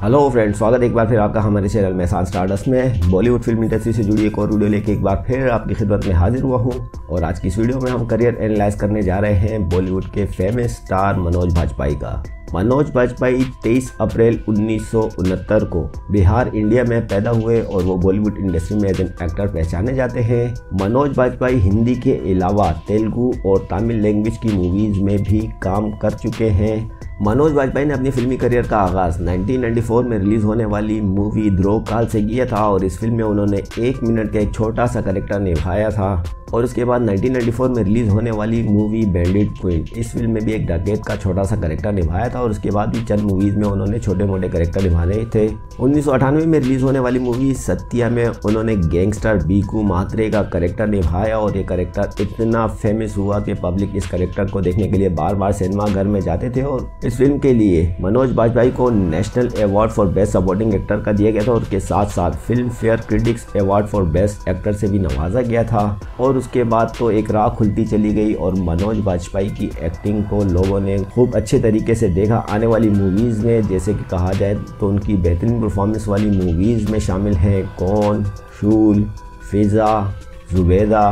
Hello friends स्वागत एक बार फिर आपका हमारे चैनल में सान में। बॉलीवुड फ़िल्म इंडस्ट्री से जुड़ी एक और वीडियो लेके एक बार फिर आपकी खिदमत में हाजिर हुआ हूँ। और आज की इस वीडियो में हम करियर एनालाइज करने जा रहे हैं बॉलीवुड के फ़ेमस स्टार मनोज भाजपाई का। मनोज वाजपेयी 23 अप्रैल उन्नीस सौ उनहत्तर को बिहार इंडिया में पैदा हुए और वो बॉलीवुड इंडस्ट्री में एज एन एक्टर पहचाने जाते हैं। मनोज वाजपेयी हिंदी के अलावा तेलुगु और तमिल लैंग्वेज की मूवीज़ में भी काम कर चुके हैं। मनोज वाजपेयी ने अपनी फिल्मी करियर का आगाज़। 1994 में रिलीज़ होने वाली मूवी ध्रुव काल से किया था और इस फ़िल्म में उन्होंने एक मिनट का एक छोटा सा करेक्टर निभाया था। और उसके बाद 1994 में रिलीज़ होने वाली मूवी बैंडिड क्वीन इस फ़िल्म में भी एक डकेत का छोटा सा करेक्टर निभाया था और उसके बाद भी चंद मूवीज़ में उन्होंने छोटे मोटे करेक्टर निभाने थे। उन्नीस में रिलीज़ होने वाली मूवी सत्या में उन्होंने गैंगस्टर बीकू महात्रे का करेक्टर निभाया और ये करेक्टर इतना फ़ेमस हुआ कि पब्लिक इस करेक्टर को देखने के लिए बार बार सिनेमा घर में जाते थे और इस फ़िल्म के लिए मनोज बाजपेयी को national award for best supporting actor का दिया गया था और उसके साथ साथ filmfare critics award for best actor से भी नवाजा गया था। और उसके बाद तो एक राह खुलती चली गई और मनोज बाजपेयी की एक्टिंग को लोगों ने खूब अच्छे तरीके से देखा। आने वाली मूवीज़ में, जैसे कि कहा जाए तो उनकी बेहतरीन परफॉर्मेंस वाली मूवीज़ में शामिल हैं कौन? शूल, फिज़ा, Zubeidaa,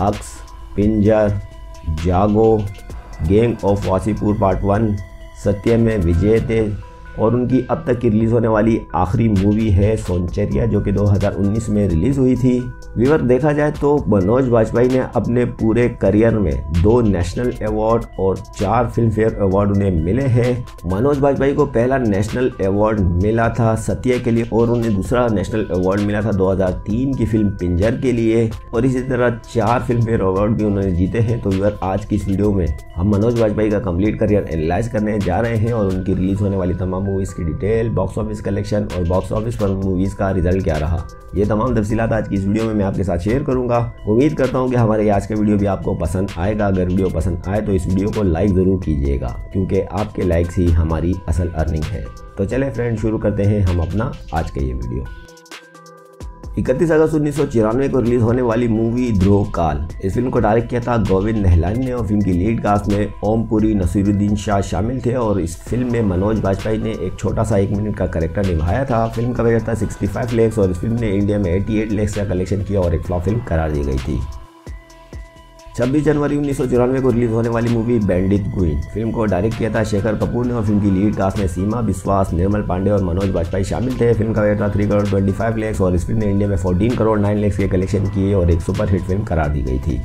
Aks, Pinjar, Jaago gang of Wasseypur part one Satya में विजय थे और उनकी अब तक की रिलीज़ होने वाली आखिरी मूवी है सोनचरिया, जो कि 2019 में रिलीज़ हुई थी। विवर, देखा जाए तो मनोज वाजपेयी ने अपने पूरे करियर में दो नेशनल अवार्ड और चार फ़िल्म फेयर अवार्ड उन्हें मिले हैं। मनोज वाजपेयी को पहला नेशनल अवार्ड मिला था सत्य के लिए और उन्हें दूसरा नेशनल अवार्ड मिला था 2003 की फ़िल्म पिंजर के लिए। और इसी तरह चार फ़िल्म फेयर अवार्ड भी उन्होंने जीते हैं। तो विवर, आज की इस वीडियो में हम मनोज वाजपेयी का कंप्लीट करियर एनालाइज करने जा रहे हैं और उनकी रिलीज़ होने वाली तमाम मूवीज़ की डिटेल बॉक्स ऑफ़िस कलेक्शन और बॉक्स ऑफ़िस पर मूवीज़ का रिज़ल्ट क्या रहा। ये तमाम तफसीत आज की इस वीडियो में मैं आपके साथ शेयर करूँगा। उम्मीद करता हूँ कि हमारे आज का वीडियो भी आपको पसंद आएगा। अगर वीडियो पसंद आए तो इस वीडियो को लाइक ज़रूर कीजिएगा, क्योंकि आपके लाइक्स ही हमारी असल अर्निंग है। तो चले फ्रेंड शुरू करते हैं हम अपना आज का ये वीडियो इकतीस अगस्त उन्नीस सौ चौरानवे को रिलीज़ होने वाली मूवी ध्रुव काल इस फ़िल्म को डायरेक्ट किया था गोविंद नहलानी ने और फ़िल्म की लीड कास्ट में ओमपुरी नसीरुद्दीन शाह शामिल थे और इस फ़िल्म में मनोज वाजपेयी ने एक छोटा सा एक मिनट का करेक्टर निभाया था। फ़िल्म का बजट था 65 लेक्स और इस फ़िल्म ने इंडिया में 88 लेक्स का कलेक्शन किया और एक फ्लॉप फ़िल्म करार दी गई थी। छब्बीस जनवरी उन्नीस सौ चौरानवे को रिलीज़ होने वाली मूवी बैंडित क्वीन फ़िल्म को डायरेक्ट किया था शेखर कपूर ने और फ़िल्म की लीड कास्ट में सीमा विश्वास निर्मल पांडे और मनोज वाजपेयी शामिल थे। फ़िल्म का वेट था three crore twenty five lakhs और इस फ़िल्म ने इंडिया में फोर्टीन करोड़ नाइन लैक्स के कलेक्शन किए और एक सुपर हिट फ़िल्म करार दी गई थी।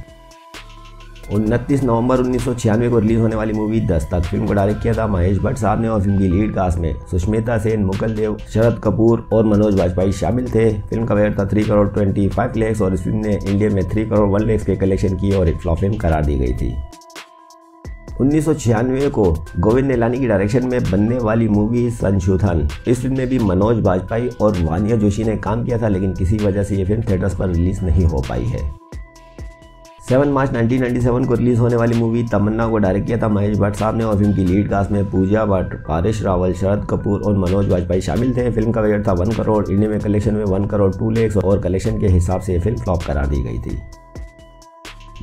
उनतीस नवंबर उन्नीस सौ छियानवे को रिलीज़ होने वाली मूवी दस्तक फ़िल्म को डायरेक्ट किया था महेश भट्ट साहब ने और फ़िल्म की लीड कास्ट में सुष्मिता सेन मुगल देव, शरद कपूर और मनोज वाजपेयी शामिल थे। फ़िल्म का वेट था three crore twenty five lakhs और इस फ़िल्म ने इंडिया में थ्री करोड़ वन लैक्स के कलेक्शन किए और एक फ्लॉप फ़िल्म करार दी गई थी। उन्नीस सौ छियानवे को गोविंद नेलानी की डायरेक्शन में बनने वाली मूवी संशोधन। इस फ़िल्म में भी मनोज बाजपेयी और वानिया जोशी ने काम किया था, लेकिन किसी वजह से ये फ़िल्म थिएटर्स पर रिलीज़ नहीं हो पाई है। सेवन मार्च 1997 को रिलीज़ होने वाली मूवी तमन्ना को डायरेक्ट किया था महेश भट्ट साहब ने और फ़िल्म की लीड कास्ट में पूजा भट्ट पारिश रावल, शरद कपूर और मनोज वाजपेयी शामिल थे। फ़िल्म का बजट था वन करोड़, इंडिया में कलेक्शन में वन करोड़ टू लेक्स और कलेक्शन के हिसाब से फ़िल्म फ्लॉप करार दी गई थी।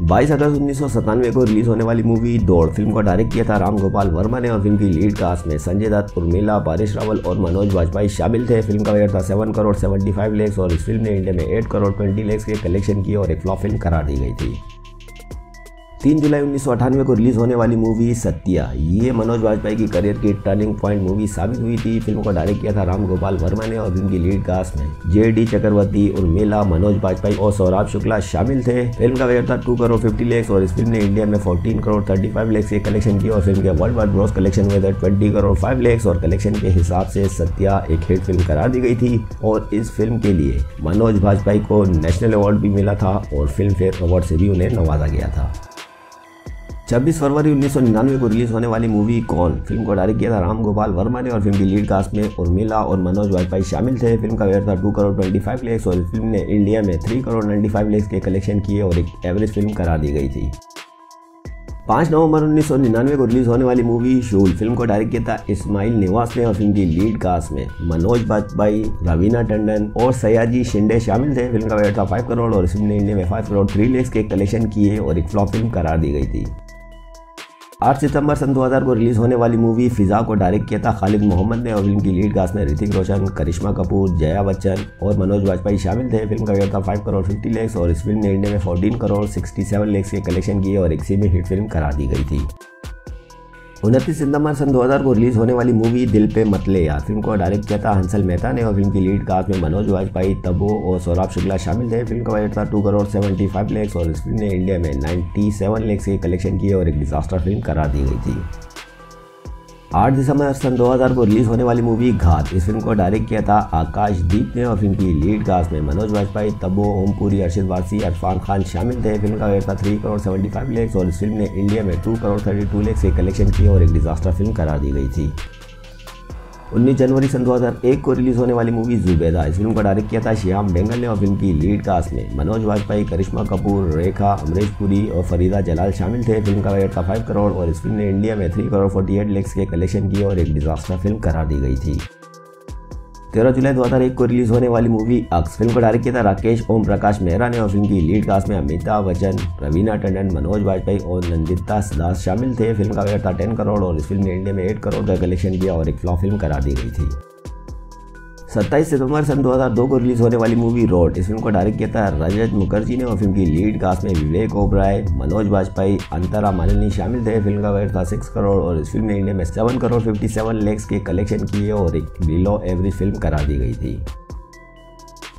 22 अगस्त उन्नीस सौ सतानवे को रिलीज़ होने वाली मूवी दौड़, फ़िल्म को डायरेक्ट किया था राम गोपाल वर्मा ने और फ़िल्म की लीड कास्ट में संजय दत्त, उर्मिला, पारिश रावल और मनोज वाजपेयी शामिल थे। फ़िल्म का बजट था seven crore, seventy five lakhs और इस फ़िल्म ने इंडिया में एट करोड़, ट्वेंटी लैक्स के कलेक्शन किए और एक फ्लॉप फ़िल्म करार दी गई थी। तीन जुलाई उन्नीस सौ अठानवे को रिलीज़ होने वाली मूवी सत्या। ये मनोज वाजपेयी की करियर की टर्निंग पॉइंट मूवी साबित हुई थी। फ़िल्म को डायरेक्ट किया था राम गोपाल वर्मा ने और फ़िल्म की लीड कास्ट में जे डी चक्रवर्ती, उर्मिला, मनोज वाजपेयी और सौरभ शुक्ला शामिल थे। फ़िल्म का बजट था टू करोड़ फिफ्टी लैक्स और इस फ़िल्म ने इंडिया में fourteen crore thirty five lakhs के कलेक्शन किया और फ़िल्म के वर्ल्ड वाइड ग्रोस कलेक्शन में ट्वेंटी करोड़ फाइव लैक्स और कलेक्शन के हिसाब से सत्या एक हिट फ़िल्म करार दी गई थी। और इस फ़िल्म के लिए मनोज वाजपेयी को नेशनल अवार्ड भी मिला था और फ़िल्म फेयर अवार्ड से भी उन्हें नवाजा गया था। 26 फरवरी उन्नीस सौ निन्यानवे को रिलीज़ होने वाली मूवी कौन फ़िल्म को डायरेक्ट किया था राम गोपाल वर्मा ने और फ़िल्म की लीड कास्ट में उर्मिला और मनोज वाजपेयी शामिल थे। फ़िल्म का वेट था two crore twenty five lakhs और फ़िल्म ने इंडिया में three crore ninety five lakhs के कलेक्शन किए और एक एवरेज फ़िल्म करा दी गई थी। पाँच नवंबर उन्नीस सौ निन्यानवे को रिलीज़ होने वाली मूवी शूल। फ़िल्म को डायरेक्ट किया था इस्माइल निवास ने और फ़िल्म की लीड कास्ट में मनोज बाजपेयी रवीना टंडन और सयाजी शिंदे शामिल थे। फ़िल्म का वेट था फाइव करोड़ और इस फ़िल्म ने इंडिया में फाइव करोड़ थ्री लैक्स के कलेक्शन किए और एक फ्लॉप फ़िल्म करार दी गई थी। आठ सितंबर सन 2000 को रिलीज़ होने वाली मूवी फिजा को डायरेक्ट किया था खालिद मोहम्मद ने और फ़िल्म की लीड कास्ट में ऋतिक रोशन, करिश्मा कपूर, जया बच्चन और मनोज वाजपेयी शामिल थे। फ़िल्म का व्यय था फाइव करोड़ फिफ्टी लैक्स और इस फ़िल्म ने इंडिया में fourteen crore sixty seven lakhs के कलेक्शन किए और एक में हिट फ़िल्म करा दी गई थी। उनतीस सितंबर सन 2000 को रिलीज़ होने वाली मूवी दिल पे मतले या फ़िल्म को डायरेक्ट किया था हंसल मेहता ने और फ़िल्म की लीड कास्ट में मनोज वाजपेयी तबो और सौरभ शुक्ला शामिल थे। फ़िल्म का बजट था two crore seventy five lakhs और इस फ़िल्म ने इंडिया में नाइन्टी सेवन लैक्स के कलेक्शन किए और एक डिजास्टर फ़िल्म करा दी गई थी। आठ दिसंबर सन 2000 को रिलीज़ होने वाली मूवी घात। इस फ़िल्म को डायरेक्ट किया था आकाश दीप ने और फ़िल्म की लीड कास्ट में मनोज वाजपेयी, तब्बो ओमपुरी अर्शद वारसी अरफान खान शामिल थे। फ़िल्म का वेट था three crore seventy five lakhs और इस फ़िल्म ने इंडिया में two crore thirty two lakhs से कलेक्शन किया और एक डिजास्टर फ़िल्म करार दी गई थी। 19 जनवरी सन 2001 को रिलीज़ होने वाली मूवी जुबैदा। इस फ़िल्म का डायरेक्ट किया था श्याम बेंगल ने और फ़िल्म की लीड कास्ट में मनोज वाजपेयी, करिश्मा कपूर, रेखा, अमरीश पुरी और फरीदा जलाल शामिल थे। फ़िल्म का बजट था फाइव करोड़ और इस फ़िल्म ने इंडिया में three crore forty eight lakhs के कलेक्शन किए और एक डिजास्टर फ़िल्म करार दी गई थी। तेरह जुलाई 2001 को रिलीज़ होने वाली मूवी अक्स फ़िल्म को डायरेक्ट किया था राकेश, ओम प्रकाश मेहरा ने और फ़िल्म की लीड कास्ट में अमिताभ बच्चन रवीना टंडन, मनोज वाजपेयी और नंदिता दास शामिल थे। फ़िल्म का बजट था टेन करोड़ और इस फ़िल्म ने इंडिया में एट करोड़ का कलेक्शन किया और एक फ्लॉप फ़िल्म करा दी गई थी। सत्ताईस सितंबर सन 2002 को रिलीज़ होने वाली मूवी रोड। इस फ़िल्म को डायरेक्ट किया था रजत मुखर्जी ने और फ़िल्म की लीड कास्ट में विवेक ओबराय, मनोज वाजपेयी अंतरा मालिनी शामिल थे। फ़िल्म का वेट था सिक्स करोड़ और इस फ़िल्म ने इंडिया में seven crore fifty seven lakhs के कलेक्शन किए और एक बिलो एवरेज फ़िल्म करा दी गई थी।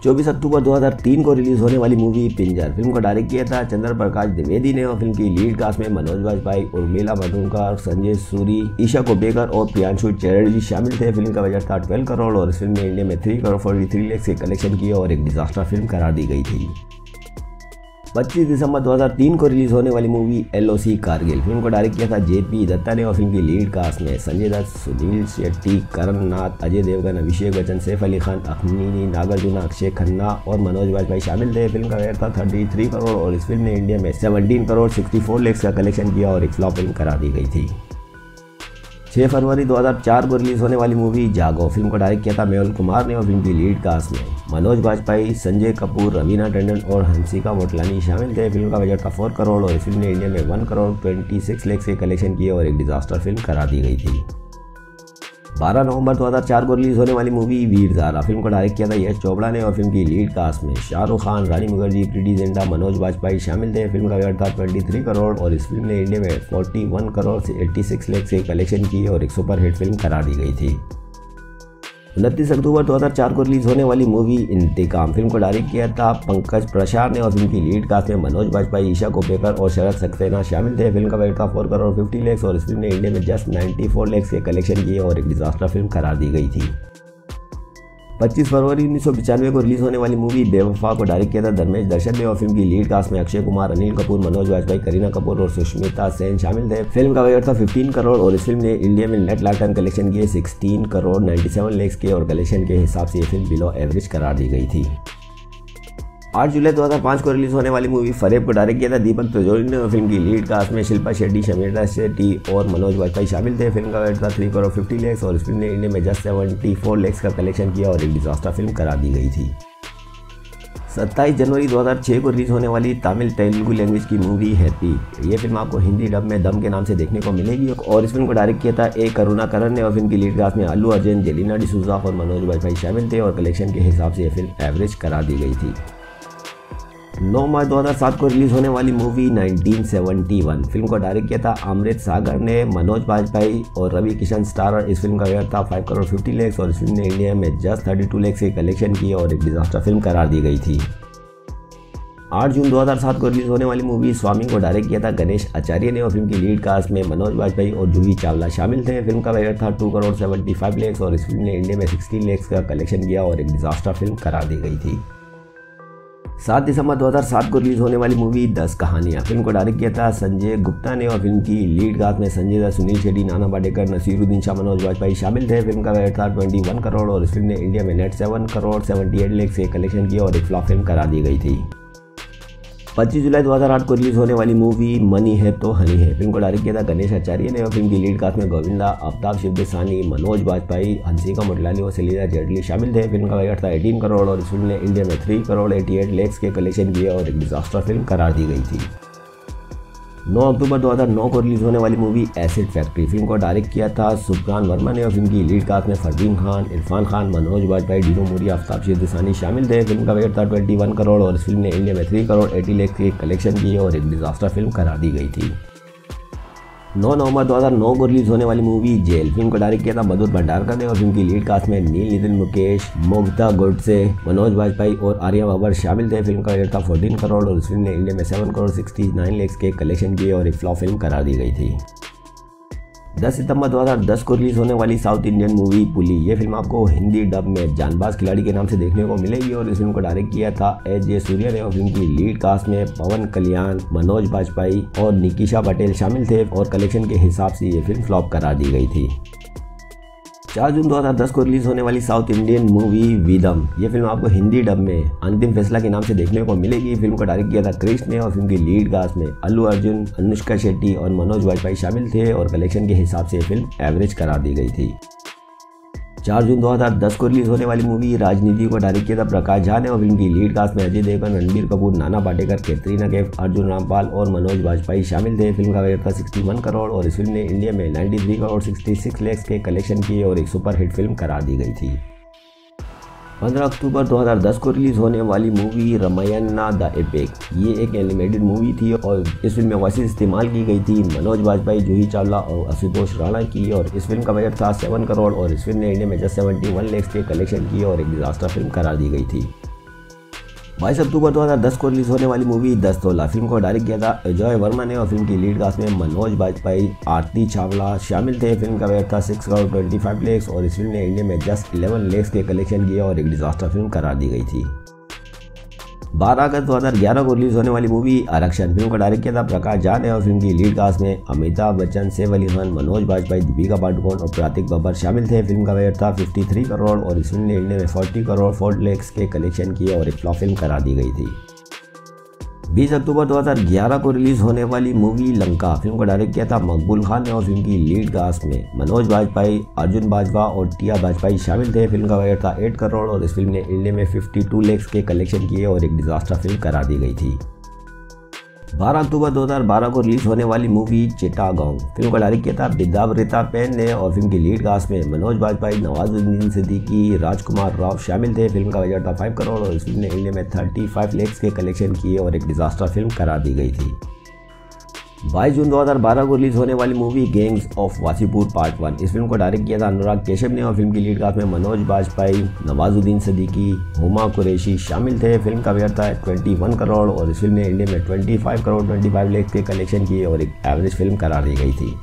24 अक्टूबर 2003 को रिलीज़ होने वाली मूवी पिंजर। फ़िल्म को डायरेक्ट किया था चंद्र प्रकाश द्विवेदी ने और फ़िल्म की लीड कास्ट में मनोज वाजपेयी उर्मिला मधुकर, संजय सूरी, ईशा कोबेकर और प्रियांशु चैटर्जी शामिल थे। फ़िल्म का बजट था ट्वेल्व करोड़ और इस फ़िल्म ने इंडिया में three crore forty three lakhs के कलेक्शन किया और एक डिजास्टर फ़िल्म करार दी गई थी। 25 दिसंबर 2003 को रिलीज़ होने वाली मूवी एलओसी कारगिल। फ़िल्म को डायरेक्ट किया था जेपी दत्ता ने और फ़िल्म की लीड कास्ट में संजय दत्त, सुनील शेट्टी करण नाथ अजय देवगन, अभिषेक बच्चन, सैफ अली खान अखनी नागार्जुना, अक्षय खन्ना और मनोज वाजपेयी शामिल थे। फ़िल्म का रेट था थर्टी थ्री करोड़ और इस फ़िल्म ने इंडिया में सेवनटीन करोड़ सिक्सटी फोर का कलेक्शन किया और एक फ्लॉप फ़िल्म करा दी गई थी। 6 फरवरी 2004 को रिलीज़ होने वाली मूवी जागो। फ़िल्म को डायरेक्ट किया था मेहुल कुमार, ने और फ़िल्म की लीड कास्ट में मनोज वाजपेयी संजय कपूर, रवीना टंडन और हंसिका मोटलानी शामिल थे। फ़िल्म का बजट था फोर करोड़ और फ़िल्म ने इंडिया में वन करोड़ ट्वेंटी सिक्स लेख से कलेक्शन किए और एक डिजास्टर फ़िल्म करा दी गई थी। 12 नवंबर 2004 को रिलीज़ होने वाली मूवी वीर जारा। फ़िल्म को डायरेक्ट किया था यश चोपड़ा ने और फ़िल्म की लीड कास्ट में शाहरुख खान, रानी मुखर्जी, प्रीति जेंडा मनोज वाजपेयी शामिल थे। फ़िल्म का व्यर्थ था 23 करोड़ और इस फ़िल्म ने इंडिया में 41 करोड़ से 86 लाख से कलेक्शन की और एक सुपर हिट फ़िल्म करा दी गई थी। उनतीस अक्टूबर 2004 को रिलीज़ होने वाली मूवी इंतकाम। फ़िल्म को डायरेक्ट किया था पंकज प्रसाद ने और फ़िल्म की लीड कास्ट में मनोज वाजपेयी ईशा कोपेकर और शरद सक्सेना शामिल थे। फ़िल्म का वेट था फोर करोड़ फिफ्टी लैक्स और इस फ़िल्म ने इंडिया में जस्ट 94 लैक्स के कलेक्शन किए और एक डिजास्टर फ़िल्म करार दी गई थी। 25 फरवरी उन्नीस को रिलीज़ होने वाली मूवी बेवफा को डायरेक्ट किया था धर्मेश। दर्शन ने और फ़िल्म की लीड कास्ट में अक्षय कुमार, अनिल कपूर, मनोज वाजपेयी, करीना कपूर और सुष्मिता सेन शामिल थे। फ़िल्म का बजट था 15 करोड़ और इस फ़िल्म ने इंडिया में नेट लाइफ टाइम कलेक्शन किए 16 करोड़ 97 सेवन के और कलेक्शन के हिसाब से ये फ़िल्म बिलो एवरेज करार दी गई थी। 8 जुलाई 2005 को रिलीज़ होने वाली मूवी फरेब को डायरेक्ट किया था दीपक प्रजोरी ने। फ़िल्म की लीड कास्ट में शिल्पा शेट्टी शमीरदा शेट्टी और मनोज वाजपेयी शामिल थे। फ़िल्म का वेट था थ्री करोड़ फिफ्टी लैक्स और इस फ़िल्म ने इंडिया में जस्ट सेवेंटी फोर लैक्स का कलेक्शन किया और एक डिजास्टर फ़िल्म करा दी गई थी। 27 जनवरी 2006 को रिलीज़ होने वाली तमिल तेलुगु लैंग्वेज की मूवी हैप्पी ये फ़िल्म आपको हिंदी डब में दम के नाम से देखने को मिलेगी और इस फ़िल्म को डायरेक्ट किया था ए करुणा करण ने और फ़िल्म की लीड कास्ट में अल्लू अर्जुन जेलिना डिसूजा और मनोज वाजपेयी शामिल थे और कलेक्शन के हिसाब से यह फ़िल्म एवरेज करा दी गई थी। 9 मार्च 2007 को रिलीज़ होने वाली मूवी 1971 फ़िल्म को डायरेक्ट किया था अमृत सागर ने, मनोज वाजपेयी और रवि किशन स्टार। इस फ़िल्म का वेट था 5 करोड़ 50 लैक्स और इस फ़िल्म ने इंडिया में जस्ट 32 लैक्स के कलेक्शन किए और एक डिजास्टर फ़िल्म करार दी गई थी। 8 जून 2007 को रिलीज़ होने वाली मूवी स्वामी को डायरेक्ट किया था गणेश आचार्य ने और फ़िल्म की लीड कास्ट में मनोज वाजपेयी और जूही चावला शामिल थे। फ़िल्म का बजट था two crore seventy five lakhs और इस फ़िल्म ने इंडिया में सिक्सटीन लैक्स का कलेक्शन किया और एक डिजास्टर फ़िल्म करार दी गई थी। सात दिसंबर 2007 को रिलीज़ होने वाली मूवी दस कहानियाँ। फ़िल्म को डायरेक्ट किया था संजय गुप्ता ने और फ़िल्म की लीड कास्ट में संजय दत्त सुनील शेट्टी, नाना पाटेकर नसीरुद्दीन शाह, मनोज वाजपेयी शामिल थे। फ़िल्म का वेट था 21 करोड़ और इस फ़िल्म ने इंडिया में net seven crore seventy eight lakh से कलेक्शन किया और एक फ्लॉप फ़िल्म करा दी गई थी। 25 जुलाई 2008 को रिलीज़ होने वाली मूवी मनी है तो हनी है। फ़िल्म को डायरेक्ट किया था गणेश आचार्य ने और फ़िल्म की लीड कास्ट में गोविंदा आफ्ताब शिवदेसानी मनोज वाजपेयी हंसिका मोटलानी और सलीला जेटली शामिल थे। फ़िल्म का बजट था 18 करोड़ और इस फ़िल्म ने इंडिया में थ्री करोड़ 88 लैक्स के कलेक्शन किया और एक डिजास्टर फ़िल्म करार दी गई थी। 9 अक्टूबर 2009 को रिलीज़ होने वाली मूवी एसिड फैक्ट्री फ़िल्म को डायरेक्ट किया था सुबकान वर्मा ने और फ़िल्म की लीड कास्ट में फरदीन खान, इरफान खान, मनोज वाजपेयी, डीनो मोरी आफ्ताब शेरदिसानी शामिल थे। फ़िल्म का वेट था 21 करोड़ और इस फ़िल्म ने इंडिया में थ्री करोड़ एटी लेख की कलेक्शन की और एक डिजास्टर फ़िल्म करार दी गई थी। 9 नवंबर 2009 को रिलीज़ होने वाली मूवी जेल। फ़िल्म को डायरेक्ट किया था मधुर भंडारकर ने और फ़िल्म की लीड कास्ट में नील, नितिन, मुकेश मुग्धा गोडसे मनोज वाजपेयी और आर्या बाबर शामिल थे। फ़िल्म का रेट था 14 करोड़ और इस फ़िल्म ने इंडिया में seven crore sixty nine lakhs के कलेक्शन किए और एक फ़िल्म करार दी गई थी। 10 सितंबर 2010 को रिलीज़ होने वाली साउथ इंडियन मूवी पुली। ये फ़िल्म आपको हिंदी डब में जानबाज खिलाड़ी के नाम से देखने को मिलेगी और इस फ़िल्म को डायरेक्ट किया था एच जे सूर्या ने और फ़िल्म की लीड कास्ट में पवन कल्याण, मनोज वाजपेयी और निकिशा पटेल शामिल थे और कलेक्शन के हिसाब से ये फ़िल्म फ्लॉप करा दी गई थी। चार जून 2010 को रिलीज़ होने वाली साउथ इंडियन मूवी विदम। ये फ़िल्म आपको हिंदी डब में, अंतिम फैसला के नाम से देखने को मिलेगी। फ़िल्म को डायरेक्ट किया था क्रिश ने और फ़िल्म की लीड कास्ट में अल्लू अर्जुन, अनुष्का शेट्टी और मनोज वाजपेयी शामिल थे और कलेक्शन के हिसाब से फ़िल्म एवरेज करार दी गई थी। चार जून 2010 को रिलीज़ होने वाली मूवी राजनीति को डायरेक्ट किया था प्रकाश झा ने और फ़िल्म की लीड कास्ट में अजय देवगन, रणबीर कपूर, नाना पाटेकर, कैटरीना कैफ, अर्जुन रामपाल और मनोज वाजपेयी शामिल थे। फ़िल्म का बजट था 61 करोड़ और इस फ़िल्म ने इंडिया में 93 करोड़ सिक्सटी सिक्स के कलेक्शन किए और एक सुपरहिट फ़िल्म करार दी गई थी। 15 अक्टूबर 2010 को रिलीज़ होने वाली मूवी रमायन्ना द एपेक। ये एक एनिमेटेड मूवी थी और इस फ़िल्म में वॉइस इस्तेमाल की गई थी मनोज वाजपेयी जूही चावला और आशुतोष राणा की और इस फ़िल्म का बजट था सेवन करोड़ और इस फ़िल्म ने इंडिया में जस्ट सेवेंटी वन के कलेक्शन की और एक डिजास्टर फ़िल्म करार दी गई थी। बाईस अक्टूबर 2010 को रिलीज़ होने वाली मूवी दस तोला। फ़िल्म को डायरेक्ट किया था अजय वर्मा ने और फ़िल्म की लीड कास्ट में मनोज बाजपेई आरती चावला शामिल थे। फ़िल्म का वेट था six crore twenty five lakhs और इस फ़िल्म ने इंडिया में जस्ट इलेवन लेक्स के कलेक्शन किया और एक डिजास्टर फ़िल्म करार दी गई थी। 12 अगस्त 2011 को रिलीज़ होने वाली मूवी आरक्षण फ़िल्म का डायरेक्ट किया था प्रकाश झा ने और फ़िल्म की लीड कास्ट में अमिताभ बच्चन सेव अली खान, मनोज वाजपेयी दीपिका पाडुकोण और प्रातिक बब्बर शामिल थे। फ़िल्म का बजट था 53 करोड़ और इस फ़िल्म ने इंडिया में 40 करोड़ फोर्ट लेक्स के कलेक्शन किए और एक फ्लॉ फ़िल्म करा दी गई थी। 20 अक्टूबर 2011 को रिलीज़ होने वाली मूवी लंका। फ़िल्म को डायरेक्ट किया था मकबूल खान ने और फ़िल्म की लीड कास्ट में मनोज बाजपाई अर्जुन बाजवा और टिया बाजपाई शामिल थे। फ़िल्म का बजट था 8 करोड़ और इस फ़िल्म ने इंडिया में 52 लेक्स के कलेक्शन किए और एक डिजास्टर फ़िल्म करा दी गई थी। 12 अक्टूबर 2012 को रिलीज़ होने वाली मूवी चिटागोंग। फ़िल्म को डायरेक्ट किया था बिदावरिता पेन ने और फ़िल्म की लीड कास्ट में मनोज वाजपेयी नवाजुद्दीन सिद्दीकी, राजकुमार राव शामिल थे। फ़िल्म का बजट था 5 करोड़ और इस फ़िल्म ने इंडिया में 35 लेक्स के कलेक्शन किए और एक डिजास्टर फ़िल्म करा दी गई थी। 22 जून 2012 को रिलीज़ होने वाली movie gangs of Wasseypur part one. इस फ़िल्म को डायरेक्ट किया था अनुराग केशव ने और फ़िल्म की लीड कास्ट में मनोज बाजपेयी, नवाजुद्दीन सदीकी हुमा कुरेशी शामिल थे। फ़िल्म का व्यर्थ था 21 करोड़ और इस फ़िल्म ने इंडिया में 25 करोड़ 25 लाख के कलेक्शन किए और एक एवरेज फ़िल्म करार दी गई थी।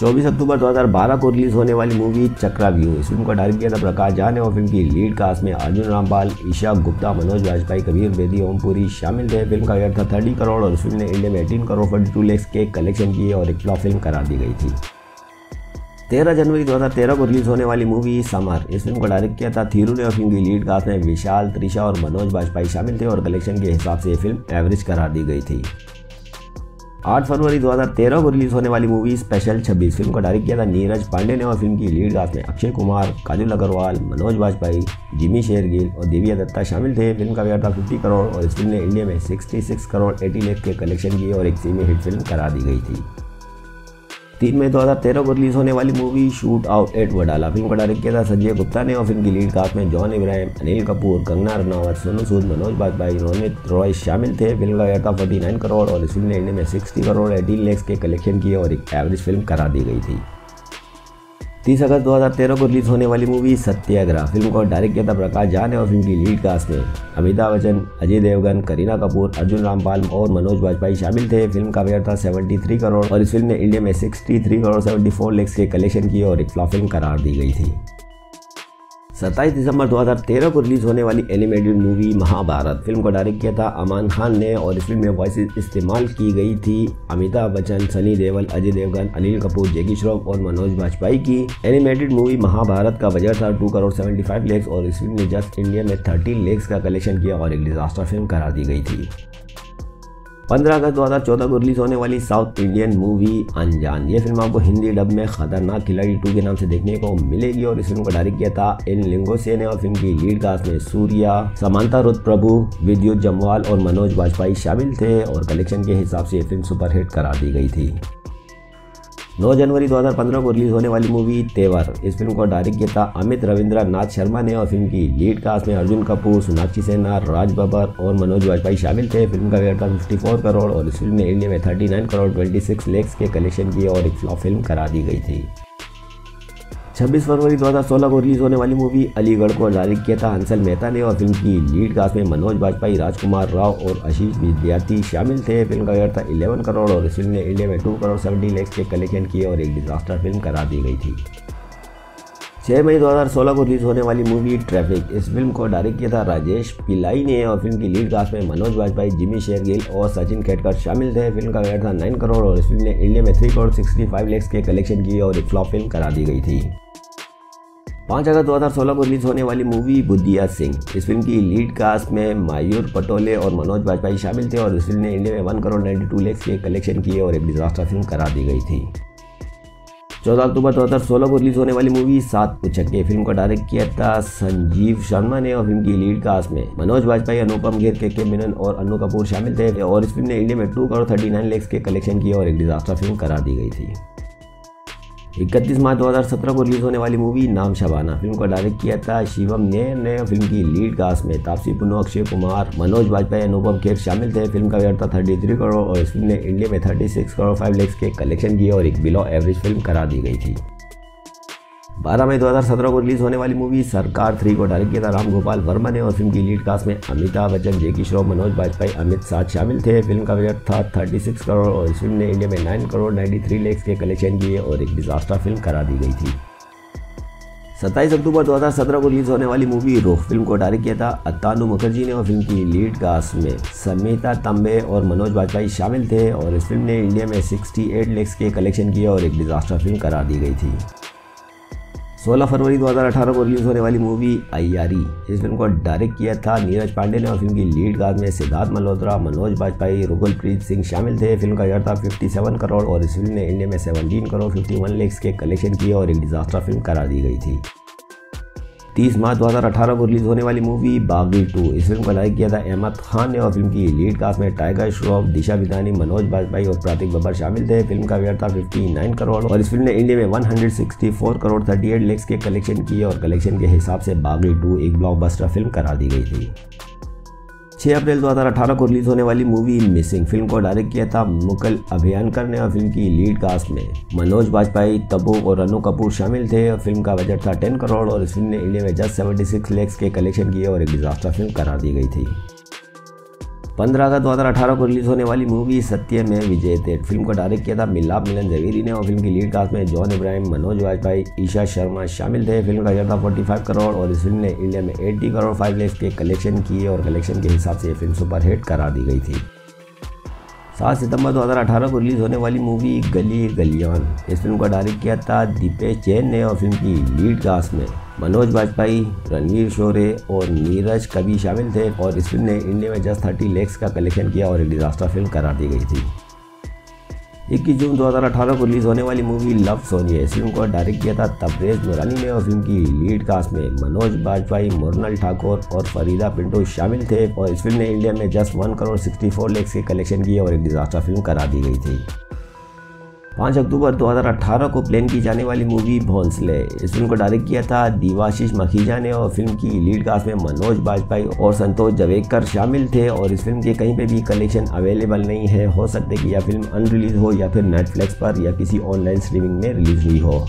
24 अक्टूबर 2012 को रिलीज़ होने वाली मूवी चक्रा व्यू इस फ़िल्म को डायरेक्ट किया था प्रकाश झा ने और फ़िल्म की लीड कास्ट में अर्जुन रामपाल, ईशा गुप्ता, मनोज वाजपेयी, कबीर बेदी ओमपुरी शामिल थे। फ़िल्म का वेट था थर्टी करोड़ और इस फ़िल्म ने इंडिया में eighteen crore forty two lakhs के कलेक्शन किए और एक फ़िल्म करार दी गई थी। 13 जनवरी 2013 को रिलीज़ होने वाली मूवी समर। इस फ़िल्म को डायरेक्ट किया था थीरू ने और फ़िल्म की लीड कास्ट में विशाल, त्रिशा और मनोज वाजपेयी शामिल थे और कलेक्शन के हिसाब से ये फ़िल्म एवरेज करार दी गई थी। 8 फरवरी 2013 को रिलीज़ होने वाली मूवी स्पेशल 26 फ़िल्म को डायरेक्ट किया था नीरज पांडे ने और फ़िल्म की लीड कास्ट में अक्षय कुमार, काजल अग्रवाल, मनोज वाजपेयी, जिमी शेरगिल और देविया दत्ता शामिल थे। फ़िल्म का व्यय था 50 करोड़ और इस फ़िल्म ने इंडिया में 66 करोड़ 80 लाख के कलेक्शन किए और एक सीमी हिट फ़िल्म करा दी गई थी। तीन मई 2013 को रिलीज़ होने वाली movie shoot out at Wadala. Film का डायरेक्ट किया था संजय गुप्ता ने और फ़िल्म की लीड कास्ट में जॉन इब्राहिम, अनिल कपूर, कंगना रनावत सोनू सूद, मनोज बाजपाई रोनित रॉय शामिल थे। फ़िल्म का गया था 49 करोड़ और इस फ़िल्म ने इंडिया में 60 करोड़ एटीन लेक्स के कलेक्शन किए और एक एवरेज फ़िल्म करा दी गई थी। तीस अगस्त 2013 को रिलीज़ होने वाली मूवी सत्याग्रह। फ़िल्म को डायरेक्ट किया था प्रकाश झा ने और फ़िल्म की लीड कास्ट में अमिताभ बच्चन, अजय देवगन, करीना कपूर, अर्जुन रामपाल और मनोज वाजपेयी शामिल थे। फ़िल्म का व्यय था 73 करोड़ और इस फ़िल्म ने इंडिया में 63 करोड़ 74 फोर के कलेक्शन किए और एक फ्लॉप फ़िल्म करार दी गई थी। 27 दिसंबर 2013 को रिलीज़ होने वाली एनिमेटेड मूवी महाभारत। फ़िल्म को डायरेक्ट किया था अमान खान ने और इस फ़िल्म में वॉइस इस्तेमाल की गई थी अमिताभ बच्चन, सनी देवल अजय देवगन, अनिल कपूर जैकी श्रॉफ और मनोज वाजपेयी की। एनिमेटेड मूवी महाभारत का बजट था two crore seventy five lakhs और इस फ़िल्म ने जस्ट इंडिया में थर्टीन लैक्स का कलेक्शन किया और एक डिजास्टर फ़िल्म करा दी गई थी। पंद्रह अगस्त 2014 को रिलीज़ होने वाली साउथ इंडियन मूवी अनजान। ये फ़िल्म आपको हिंदी डब में खतरनाक खिलाड़ी टू के नाम से देखने को मिलेगी और इस फ़िल्म को डायरेक्ट किया था इन लिंगोसे ने और फ़िल्म की लीड कास्ट में सूर्या समानता रुद प्रभु विद्युत जमवाल और मनोज वाजपेयी शामिल थे और कलेक्शन के हिसाब से ये फ़िल्म सुपरहिट करा दी गई थी। 9 जनवरी 2015 को रिलीज़ होने वाली मूवी तेवर। इस फ़िल्म को डायरेक्ट किया था अमित रविंद्र, नाथ शर्मा ने और फ़िल्म की लीड कास्ट में अर्जुन कपूर, सोनाक्षी सेना राज बब्बर और मनोज वाजपेयी शामिल थे। फ़िल्म का वेट था 54 करोड़ और इस फ़िल्म ने इंडिया में 39 करोड़ ट्वेंटी सिक्स के कलेक्शन किए और एक फ्लॉप फ़िल्म करा दी गई थी। 26 फरवरी 2016 को रिलीज़ होने वाली मूवी अलीगढ़ को डायरेक्ट किया था हंसल मेहता ने और फ़िल्म की लीड कास्ट में मनोज वाजपेयी राजकुमार राव और आशीष विद्यार्थी शामिल थे। फ़िल्म का वेट था 11 करोड़ और इस फ़िल्म ने इंडिया में 2 करोड़ 70 लैक्स के कलेक्शन किए और एक डिजास्टर फ़िल्म करा दी गई थी। छः मई 2016 को रिलीज़ होने वाली मूवी ट्रैफ़िक, इस फ़िल्म को डायरेक्ट किया था राजेश पिलाई ने और फ़िल्म की लीड कास्ट में मनोज वाजपेयी जिमी शेरगिल और सचिन खेडकर शामिल थे। फ़िल्म का वेट था 9 करोड़ और इस फ़िल्म ने इंडिया में 3 करोड़ 65 लैक्स के कलेक्शन किए और एक फ्लॉप फ़िल्म करा दी गई थी। पाँच अगस्त 2016 को रिलीज़ होने वाली मूवी बुद्धिया सिंह। इस फ़िल्म की लीड कास्ट में मायूर पटोले और मनोज वाजपेयी शामिल थे और इस फ़िल्म ने इंडिया में वन करोड़ नाइन्टी टू के कलेक्शन किए और एक डिजास्टर फ़िल्म करा दी गई थी। चौदह अक्टूबर 2016 को रिलीज़ होने वाली मूवी सात पुचक्के फ़िल्म को डायरेक्ट किया था संजीव शर्मा ने और फ़िल्म की लीड कास्ट में मनोज वाजपेयी अनुपम घेर के के मेनन और अनु कपूर शामिल थे और इस फ़िल्म ने इंडिया में two crore thirty nine lakhs के कलेक्शन किए और एक डिजास्टर फ़िल्म करा दी गई थी। इकतीस मार्च 2017 को रिलीज़ होने वाली मूवी नाम शबाना। फ़िल्म को डायरेक्ट किया था शिवम। ने ने फ़िल्म की लीड कास्ट में तापसी पुनो अक्षय कुमार, मनोज वाजपेयी अनुपम खेर शामिल थे। फ़िल्म का व्यर्था था 33 करोड़ और इस फ़िल्म ने इंडिया में 36 करोड़ फाइव लैक्स के कलेक्शन किए और एक बिलो एवरेज फ़िल्म करा दी गई थी। 12 मई 2017 को रिलीज़ होने वाली मूवी सरकार थ्री को डायरेक्ट किया था राम गोपाल वर्मा ने और फ़िल्म की लीड कास्ट में अमिताभ बच्चन जैकी श्रॉफ मनोज वाजपेयी अमित साथ शामिल थे। फ़िल्म का बजट था 36 करोड़ और इस फ़िल्म ने इंडिया में 9 करोड़ 93 लैक्स के कलेक्शन किए और एक डिजास्टर फ़िल्म करा दी गई थी। 27 अक्टूबर 2017 को रिलीज़ होने वाली मूवी रोह फ़िल्म को डायरेक्ट किया था अतानु मुखर्जी ने और फ़िल्म की लीड कास्ट में समिता तंबे और मनोज वाजपेयी शामिल थे और इस फ़िल्म ने इंडिया में 68 लैक्स के कलेक्शन किए और एक डिजास्टर फ़िल्म करा दी गई थी। 16 फरवरी 2018 को रिलीज़ होने वाली मूवी अयारी इस फ़िल्म को डायरेक्ट किया था नीरज पांडे ने और फ़िल्म की लीड कास्ट में सिद्धार्थ मल्होत्रा, मनोज बाजपाई रुगुलप्रीत सिंह शामिल थे। फ़िल्म का ईयर था 57 करोड़ और इस फ़िल्म ने इंडिया में 17 करोड़ 51 लेक्स के कलेक्शन किए और एक डिजास्टर फ़िल्म करा दी गई थी। 30 मार्च 2018 को रिलीज़ होने वाली मूवी बागी टू। इस फ़िल्म को लाइक किया था अहमद खान ने और फ़िल्म की लीड कास्ट में टाइगर श्रॉफ, दिशा विदानी मनोज वाजपेयी और प्रतीक बब्बर शामिल थे। फ़िल्म का व्यय था 59 करोड़ और इस फ़िल्म ने इंडिया में 164 करोड़ थर्टी एट लेक्स के कलेक्शन किए और कलेक्शन के हिसाब से बागी टू एक ब्लॉकबस्टर फ़िल्म करा दी गई थी। 6 अप्रैल 2018 को रिलीज़ होने वाली मूवी मिसिंग, फ़िल्म को डायरेक्ट किया था मुकल अभियानकर ने और फ़िल्म की लीड कास्ट में। मनोज वाजपेयी तबू और रनु कपूर शामिल थे। और फ़िल्म का बजट था 10 करोड़ और इस फ़िल्म ने इंडिया में जस्ट 76 लैक्स के कलेक्शन किए और एक डिजास्टर फ़िल्म करार दी गई थी। 15 अगस्त 2018 को रिलीज़ होने वाली मूवी सत्य में विजय थे फ़िल्म को डायरेक्ट किया था मिलाप मिलन जवेरी ने और फ़िल्म की लीड कास्ट में जॉन इब्राहिम, मनोज वाजपेयी, ईशा शर्मा शामिल थे। फ़िल्म का था 45 करोड़ और इस फ़िल्म ने इंडिया में 80 करोड़ फाइव लैक्स के कलेक्शन किए और कलेक्शन के हिसाब से ये फ़िल्म सुपरहिट करा दी गई थी। सात सितंबर 2018 को रिलीज़ होने वाली मूवी गली गलियान। इस फ़िल्म का डायरेक्ट किया था दीपेश जैन ने और फ़िल्म की लीड कास्ट में। मनोज वाजपेयी रणवीर शोरे और नीरज कभी शामिल थे और इस फ़िल्म ने इंडिया में जस्ट थर्टी लेक्स का कलेक्शन किया और एक डिजास्टर फ़िल्म करार दी गई थी। इक्कीस जून 2018 को रिलीज़ होने वाली मूवी लव सोनिया इस फ़िल्म को डायरेक्ट किया था तबरेज नुरानी ने और फ़िल्म की लीड कास्ट में मनोज वाजपेयी मुरनल ठाकुर और फरीदा पिंटो शामिल थे और इस फ़िल्म ने इंडिया में just one crore sixty four lakhs के कलेक्शन किए और एक डिजास्टर फ़िल्म करा दी गई थी। पाँच अक्टूबर 2018 को प्लेन की जाने वाली मूवी भोंसले। इस फ़िल्म को डायरेक्ट किया था दीवाशीष मखीजा ने और फ़िल्म की लीड कास्ट में मनोज बाजपाई और संतोष जवेकर शामिल थे और इस फ़िल्म के कहीं पे भी कलेक्शन अवेलेबल नहीं है। हो सकते कि यह फ़िल्म अनरिलीज हो या फिर नेटफ्लिक्स पर या किसी ऑनलाइन स्ट्रीमिंग में रिलीज़ हुई हो।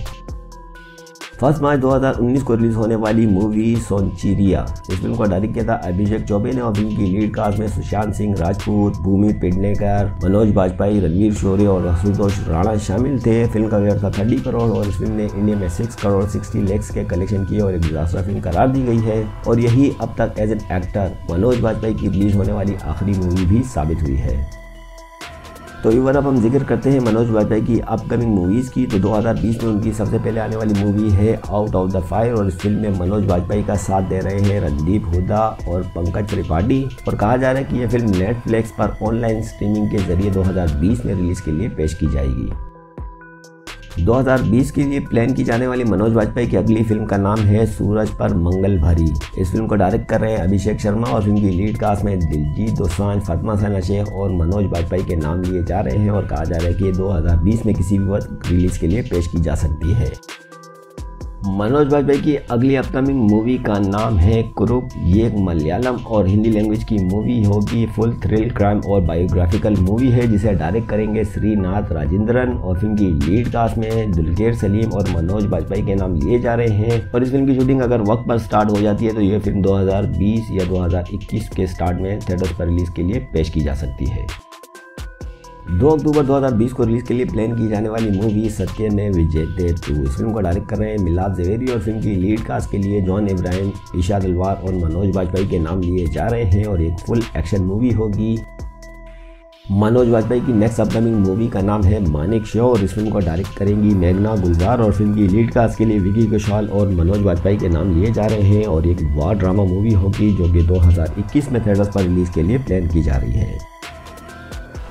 फ़र्स्ट मार्च 2019 को रिलीज़ होने वाली मूवी सोनचिरिया। इस फ़िल्म को डायरेक्ट किया था अभिषेक चौबे ने और फ़िल्म की लीड कास्ट में सुशांत सिंह राजपूत, भूमि पेडनेकर, मनोज वाजपेयी रणवीर शोरे और आशुतोष राणा शामिल थे। फ़िल्म का वेयर था थर्टी करोड़ और इस फ़िल्म ने इंडिया में सिक्स करोड़ सिक्सटी लैक्स के कलेक्शन किए और एक डिजास्टर फ़िल्म करार दी गई है। और यही अब तक as an actor Manoj Vajpayee की रिलीज़ होने वाली आखिरी मूवी भी साबित हुई है। तो इवन अब हम ज़िक्र करते हैं मनोज वाजपेयी की अपकमिंग मूवीज़ की। तो 2020 में उनकी सबसे पहले आने वाली मूवी है आउट ऑफ़ द फायर और इस फ़िल्म में मनोज वाजपेयी का साथ दे रहे हैं रणदीप हुदा और पंकज त्रिपाठी। और कहा जा रहा है कि यह फ़िल्म नेटफ्लिक्स पर ऑनलाइन स्ट्रीमिंग के ज़रिए 2020 में रिलीज़ के लिए पेश की जाएगी। 2020 के लिए प्लान की जाने वाली मनोज वाजपेयी की अगली फ़िल्म का नाम है सूरज पर मंगल भरी। इस फ़िल्म को डायरेक्ट कर रहे हैं अभिषेक शर्मा और फ़िल्म की लीड कास्ट में दिलजीत दोसांझ, फातमा सना शेख और मनोज वाजपेयी के नाम लिए जा रहे हैं और कहा जा रहा है कि ये 2020 में किसी भी वक्त रिलीज़ के लिए पेश की जा सकती है। मनोज वाजपेयी की अगली अपकमिंग मूवी का नाम है कुरुप। ये एक मलयालम और हिंदी लैंग्वेज की मूवी होगी। फुल थ्रिल क्राइम और बायोग्राफिकल मूवी है, जिसे डायरेक्ट करेंगे श्रीनाथ राजेंद्रन और फ़िल्म की लीड कास्ट में दुलकेर सलीम और मनोज वाजपेयी के नाम लिए जा रहे हैं। और इस फ़िल्म की शूटिंग अगर वक्त पर स्टार्ट हो जाती है तो यह फ़िल्म 2020 या 2021 के स्टार्ट में थिएटर्स पर रिलीज़ के लिए पेश की जा सकती है। 2 अक्टूबर 2020 को रिलीज़ के लिए प्लान की जाने वाली मूवी सत्य में विजय देव टू इस फ़िल्म को डायरेक्ट कर रहे हैं मिलाद जवेरी और फ़िल्म की लीड कास्ट के लिए जॉन इब्राहिम, ईशा दलवार और मनोज वाजपेयी के नाम लिए जा रहे हैं और एक फुल एक्शन मूवी होगी। मनोज वाजपेयी की नेक्स्ट अपकमिंग मूवी का नाम है मानिक शो और इस फ़िल्म को डायरेक्ट करेंगी मेघना गुलजार और फ़िल्म की लीड कास्ट के लिए विकी कुशाल और मनोज वाजपेयी के नाम लिए जा रहे हैं और एक वार ड्रामा मूवी होगी जो कि 2021 में थिएटर्स पर रिलीज़ के लिए प्लान की जा रही है।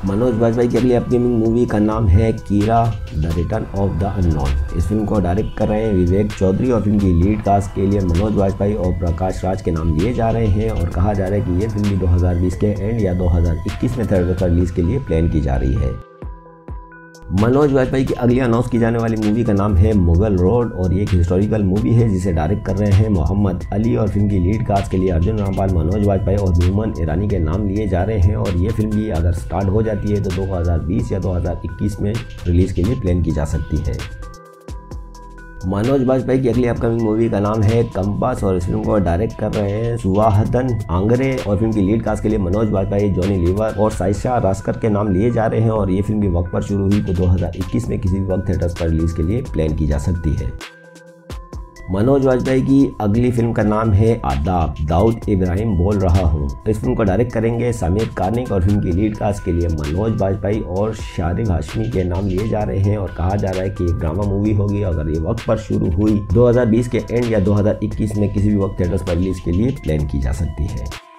मनोज वाजपेयी की अगली अपकमिंग मूवी का नाम है Keera the return of the unknown इस फ़िल्म को डायरेक्ट कर रहे हैं विवेक चौधरी और फ़िल्म की लीड कास्ट के लिए मनोज वाजपेयी और प्रकाश राज के नाम लिए जा रहे हैं और कहा जा रहा है कि ये फ़िल्म भी 2020 के एंड या 2021 में थर्ड रिलीज़ के लिए प्लान की जा रही है। मनोज वाजपेयी की अगली अनाउंस की जाने वाली मूवी का नाम है मुगल रोड और ये एक हिस्टोरिकल मूवी है जिसे डायरेक्ट कर रहे हैं मोहम्मद अली और फ़िल्म की लीड कास्ट के लिए अर्जुन रामपाल, मनोज वाजपेयी और ह्यूमन ईरानी के नाम लिए जा रहे हैं और ये फ़िल्म भी अगर स्टार्ट हो जाती है तो 2020 या 2021 में रिलीज़ के लिए प्लान की जा सकती है। मनोज वाजपेयी की अगली अपकमिंग मूवी का नाम है कंपास और इस फ़िल्म को डायरेक्ट कर रहे हैं सुवाहदन आंगरे। और फ़िल्म की लीड कास्ट के लिए मनोज वाजपेयी जॉनी लीवर और साइशा रास्कर के नाम लिए जा रहे हैं। और ये फ़िल्म भी वक्त पर शुरू हुई तो 2021 में किसी भी वक्त थिएटर्स पर रिलीज़ के लिए प्लान की जा सकती है। मनोज वाजपेयी की अगली फ़िल्म का नाम है आदाब। दाऊद इब्राहिम बोल रहा हूँ। इस फ़िल्म को डायरेक्ट करेंगे समीर कार्निक और फ़िल्म की लीड कास्ट के लिए मनोज वाजपेयी और शारिक हाशमी के नाम लिए जा रहे हैं और कहा जा रहा है कि एक ड्रामा मूवी होगी अगर ये वक्त पर शुरू हुई। 2020 के एंड या 2021 में किसी भी वक्त थिएटर्स पर रिलीज़ के लिए प्लान की जा सकती है।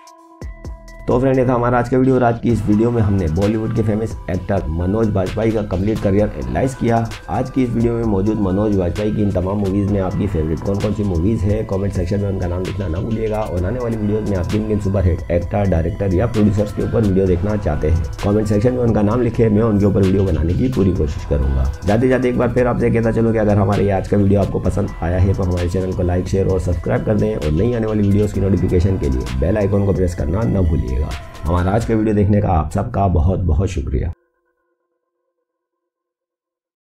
तो फ्रेंड ये था हमारा आज का वीडियो और आज की इस वीडियो में हमने बॉलीवुड के फ़ेमस एक्टर मनोज वाजपेयी का कंप्लीट करियर एनालाइज किया। आज की इस वीडियो में मौजूद मनोज वाजपेयी की इन तमाम मूवीज़ में आपकी फेवरेट कौन कौन सी मूवीज़ है? कमेंट सेक्शन में उनका नाम लिखना ना भूलिएगा और आने वाली वीडियोज़ में आप किन किन सुपर हिट एक्टर डायरेक्टर या प्रोड्यूसर्स के ऊपर वीडियो देखना चाहते हैं। कॉमेंट सेक्शन में उनका नाम लिखे, मैं उनके ऊपर वीडियो बनाने की पूरी कोशिश करूँगा। जाते जाते एक बार फिर आपसे कहता चलो कि अगर हमारे आज का वीडियो आपको पसंद आया है तो हमारे चैनल को लाइक शेयर और सब्सक्राइब कर दें और नई आने वाली वीडियोज़ की नोटिफिकेशन के लिए बेल आइकॉन को प्रेस करना न भूलिएगा। हमारा आज का वीडियो देखने का आप सबका बहुत बहुत शुक्रिया।